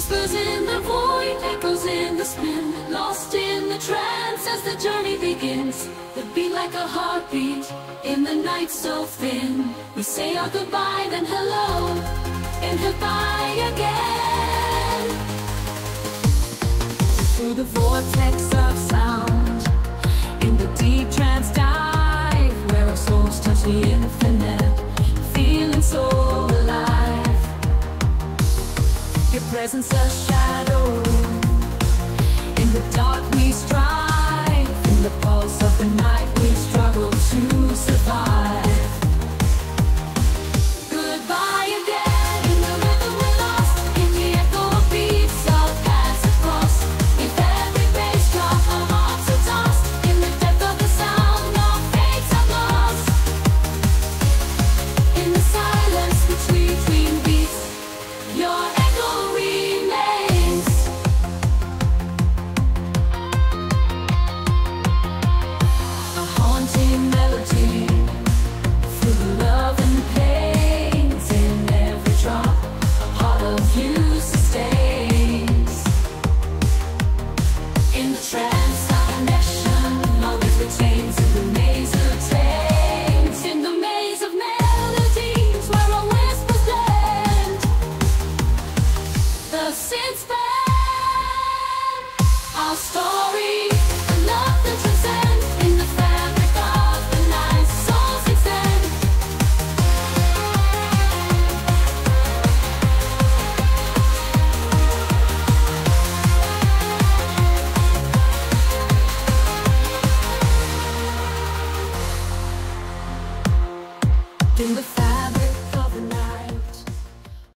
Whispers in the void, echoes in the spin Lost in the trance as the journey begins. The beat like a heartbeat in the night so thin. We say our goodbye, then hello, and goodbye again. Through the vortex of sound In the deep trance dive Where our souls touch the infinite Feeling so in the fact